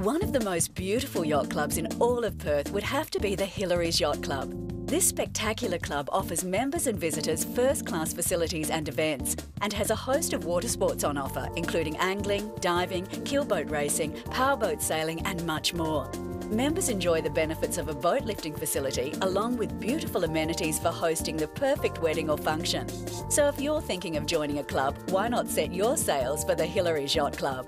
One of the most beautiful yacht clubs in all of Perth would have to be the Hillary's Yacht Club. This spectacular club offers members and visitors first class facilities and events and has a host of water sports on offer, including angling, diving, keelboat racing, powerboat sailing, and much more. Members enjoy the benefits of a boat lifting facility along with beautiful amenities for hosting the perfect wedding or function. So if you're thinking of joining a club, why not set your sails for the Hillary's Yacht Club?